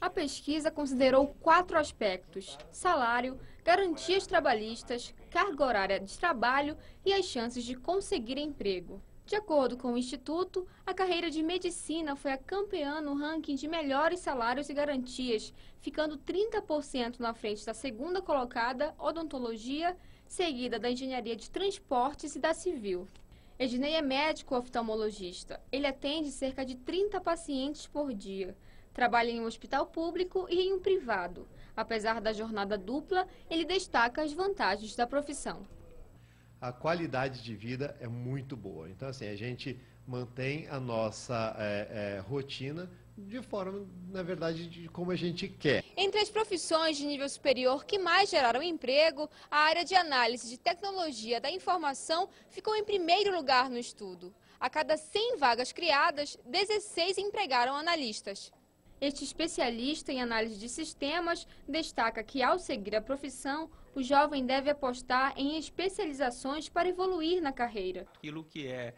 A pesquisa considerou quatro aspectos: salário, garantias trabalhistas, carga horária de trabalho e as chances de conseguir emprego. De acordo com o Instituto, a carreira de medicina foi a campeã no ranking de melhores salários e garantias, ficando 30% na frente da segunda colocada, odontologia, seguida da engenharia de transportes e da civil. Ednei é médico oftalmologista. Ele atende cerca de 30 pacientes por dia. Trabalha em um hospital público e em um privado. Apesar da jornada dupla, ele destaca as vantagens da profissão a qualidade de vida é muito boa. Então, assim, a gente mantém a nossa é, é, rotina de forma, na verdade, de como a gente quer. Entre as profissões de nível superior que mais geraram emprego, a área de análise de tecnologia da informação ficou em primeiro lugar no estudo. A cada 100 vagas criadas, 16 empregaram analistas. Este especialista em análise de sistemas destaca que, ao seguir a profissão, o jovem deve apostar em especializações para evoluir na carreira. Aquilo que é,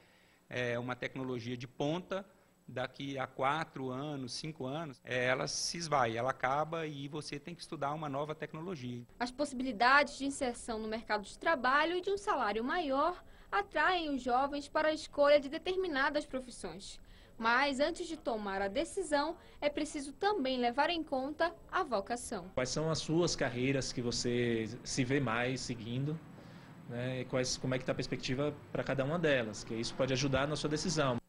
é uma tecnologia de ponta, daqui a quatro anos, cinco anos, é, ela se esvai, ela acaba e você tem que estudar uma nova tecnologia. As possibilidades de inserção no mercado de trabalho e de um salário maior atraem os jovens para a escolha de determinadas profissões. Mas antes de tomar a decisão, é preciso também levar em conta a vocação. Quais são as suas carreiras que você se vê mais seguindo? Né? E quais, como é que está a perspectiva para cada uma delas? Que isso pode ajudar na sua decisão.